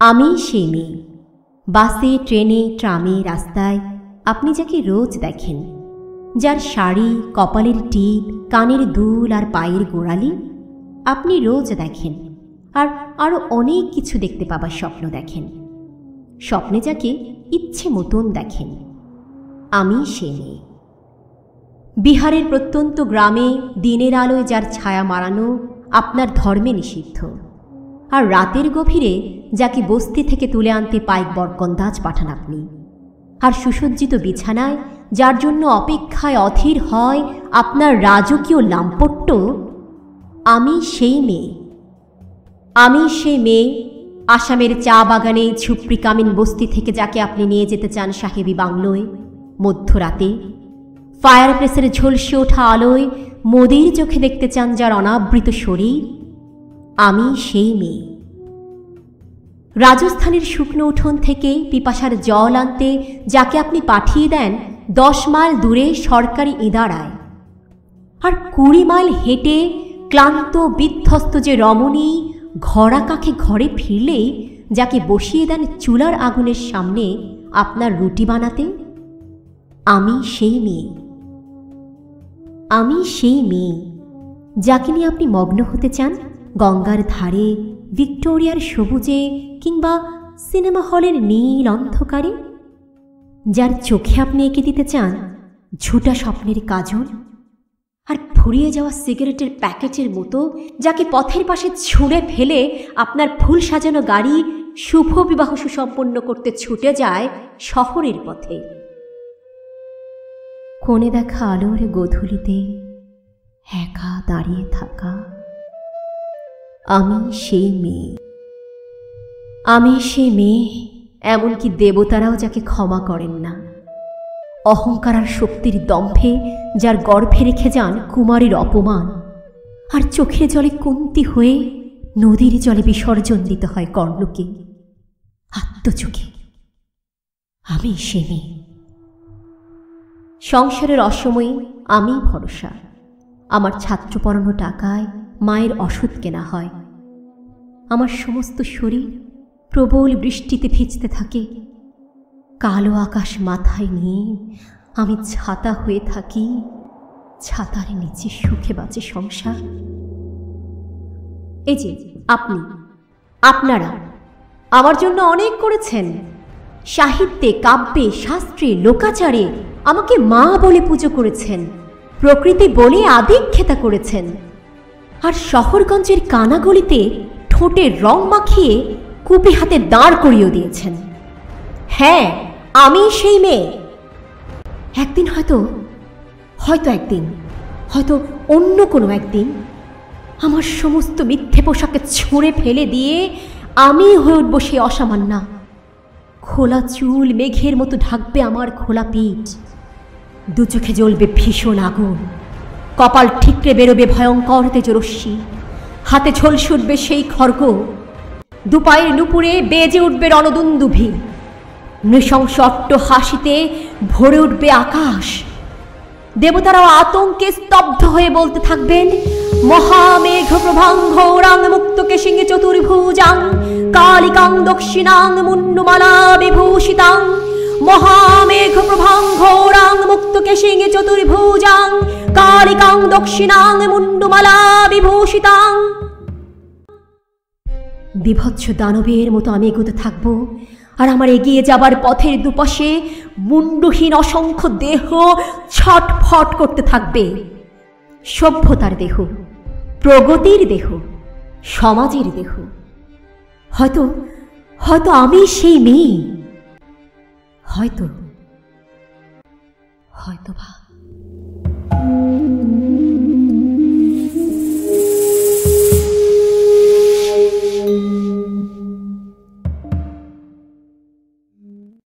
আমি সেই মেয়ে বাসে, ট্রেনে, ট্রামে, রাস্তায় আপনি যাকে রোজ দেখেন, যার শাড়ি, কপালের টিপ, কানের দুল আর পায়ের গোড়ালি আপনি রোজ দেখেন আর আরও অনেক কিছু দেখতে পাবার স্বপ্ন দেখেন। স্বপ্নে যাকে ইচ্ছে মতন দেখেন। আমি সে মেয়ে বিহারের প্রত্যন্ত গ্রামে দিনের আলোয় যার ছায়া মারানো আপনার ধর্মে নিষিদ্ধ। আর রাতের গভীরে যাকে বস্তি থেকে তুলে আনতে পাইক বরকন্দাজ পাঠান আপনি। আর সুসজ্জিত বিছানায়, যার জন্য অপেক্ষায় অধীর হয় আপনার রাজকীয় লাম্পট্য, আমি সেই মেয়ে। আমি সেই মেয়ে, আসামের চা বাগানে ঝুপড়ি কামিন বস্তি থেকে যাকে আপনি নিয়ে যেতে চান সাহেবী বাংলোয়। মধ্যরাতে, ফায়ার প্লেসের ঝলসে ওঠা আলোয় মোদির চোখে দেখতে চান যার অনাবৃত শরীর। আমি সেই মেয়ে। রাজস্থানের শুকনো উঠোন থেকে পিপাসার জল আনতে যাকে আপনি পাঠিয়ে দেন, দশ মাইল দূরে সরকারি ইদারায়। আর কুড়ি মাইল হেঁটে ক্লান্ত, বিধ্বস্ত যে রমণী ঘরা কাকে ঘরে ফিরলে যাকে বসিয়ে দেন চুলার আগুনের সামনে আপনার রুটি বানাতে? আমি সেই মেয়ে। আমি সেই মেয়ে, যাকে নিয়ে আপনি মগ্ন হতে চান? গঙ্গার ধারে, ভিক্টোরিয়ার সবুজে কিংবা সিনেমা হলের নীল অন্ধকারে? যার চোখে আপনি এঁকে দিতে চান ঝুটা স্বপ্নের কাজল আর ফুরিয়ে যাওয়া সিগারেটের প্যাকেটের মতো যাকে পথের পাশে ছুঁড়ে ফেলে আপনার ফুল সাজানো গাড়ি শুভ বিবাহ সুসম্পন্ন করতে ছুটে যায় শহরের পথে। কোণে দেখা আলোর গধূলিতে একা দাঁড়িয়ে থাকা আমি সেই মেয়ে। আমি মেয়ে, এমনকি দেবতারাও যাকে ক্ষমা করেন না। অহংকার আর শক্তির দম্ভে যার গর্ভে রেখে যান কুমারীর অপমান, আর চোখের জলে কুন্তি হয়ে নদীর জলে বিসর্জন দিতে হয় কর্ণকে, আত্মচোখে। আমি সে মেয়ে। সংসারের অসময়ে আমি ভরসা। আমার ছাত্র পড়ানো টাকায় মায়ের ওষুধ কেনা হয়। আমার সমস্ত শরীর প্রবল বৃষ্টিতে ভিজতে থাকে। কালো আকাশ মাথায় নিয়ে আমি ছাতা হয়ে থাকি। ছাতার নিচে সুখে বাঁচে সংসার। এই যে, আপনি, আপনারা আমার জন্য অনেক করেছেন। সাহিত্যে, কাব্যে, শাস্ত্রে, লোকাচারে আমাকে মা বলে পুজো করেছেন। প্রকৃতি বলে আদিক্ষেতা করেছেন। আর শহরগঞ্জের কানাগলিতে ঠোঁটে রং মাখিয়ে কুপি হাতে দাঁড় করিয়ে দিয়েছেন। হ্যাঁ আমি সেই মেয়ে। একদিন হয়তো হয়তো একদিন, হয়তো অন্য কোনো একদিন আমার সমস্ত মিথ্যে পোশাকে ছুঁড়ে ফেলে দিয়ে আমি হয়ে উঠব সে অসামান্যা। খোলা চুল মেঘের মতো ঢাকবে আমার খোলা পিঠ। দু চোখে জ্বলবে ভীষণ আগুন। কপাল ঠিকরে বেরোবে ভয়ঙ্কর তেজরশ্মি। হাতে ঝলসে উঠবে সেই খর্গ দুপায়ের নুপুরে বেজে উঠবে রণদুন্দুভি। নৃশংস অট্ট হাসিতে ভরে উঠবে আকাশ। দেবতারাও আতঙ্কে স্তব্ধ হয়ে বলতে থাকবেন, মহামেঘ প্রভাং ঘোরাং মুক্তকে সিংহে চতুর্ভুজাং, কালিকাং দক্ষিণাং মুন্ডমালা বিভূষিতাং, মহামেঘ প্রভাং ঘোরাং মুক্তকে সিংহে চতুর্ভুজাং কালিকাং দক্ষিণাং মুন্ডমালা বিভূষিতাং। বিভৎস দানবের মতো আমি এগোতে থাকব, আর আমার এগিয়ে যাবার পথের দুপাশে মুন্ডহীন অসংখ্য দেহ ছটফট করতে থাকবে। সভ্যতার দেহ, প্রগতির দেহ, সমাজের দেহ। হয়তো হয়তো আমি সেই মেয়ে। হয়তো হয়তো বা